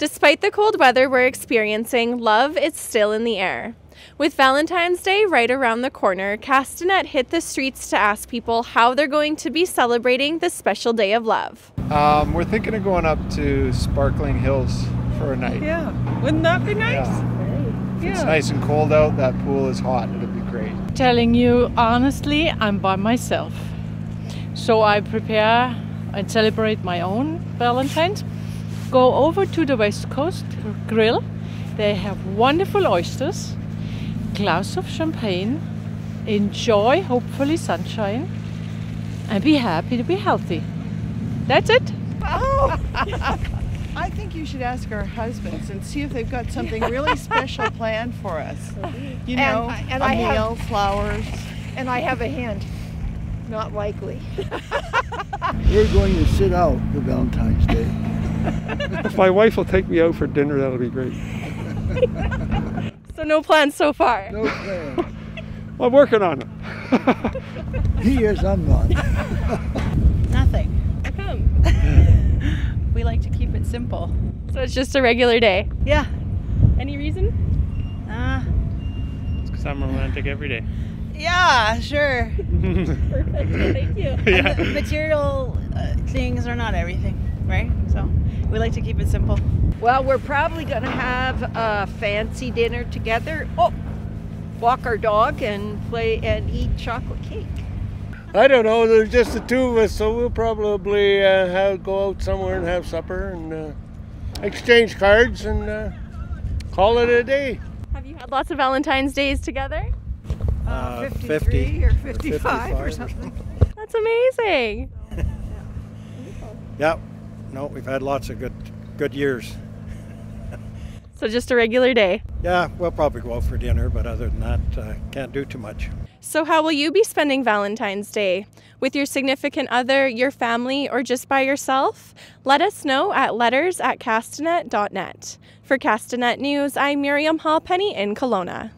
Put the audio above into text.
Despite the cold weather we're experiencing, love is still in the air. With Valentine's Day right around the corner, Castanet hit the streets to ask people how they're going to be celebrating this special day of love. Um, we're thinking of going up to Sparkling Hills for a night. Yeah. Wouldn't that be nice? Yeah. If it's nice and cold out, that pool is hot. It'll be great. Telling you honestly, I'm by myself. So I prepare and celebrate my own Valentine's. Go over to the West Coast Grill. They have wonderful oysters, glass of champagne. Enjoy, hopefully, sunshine, and be happy to be healthy. That's it. Oh! I think you should ask our husbands and see if they've got something really special planned for us. You know, And- and a I have- meal, flowers. And I have a hint. Not likely. We're going to sit out the Valentine's Day. If my wife will take me out for dinner, that'll be great. So, no plans so far. No plan. I'm working on it. He is, I'm not. Nothing. How come? We like to keep it simple. So, it's just a regular day. Yeah. Any reason? Ah. Uh, Because I'm romantic every day. yeah, sure. Perfect. Thank you. And the material uh, things are not everything, right? So we like to keep it simple. Well, we're probably going to have a fancy dinner together. Oh, walk our dog and play and eat chocolate cake. I don't know. There's just the two of us, so we'll probably uh, have, go out somewhere and have supper and uh, exchange cards and uh, call it a day. Have you had lots of Valentine's days together? Uh, 53 or 55 or something. That's amazing. Yeah. No, we've had lots of good good years. So, just a regular day. Yeah, we'll probably go out for dinner, but other than that, uh, can't do too much. So, how will you be spending Valentine's Day? With your significant other, your family, or just by yourself? Let us know at letters at castanet.net. For Castanet News, I'm Miriam Halpenny in Kelowna.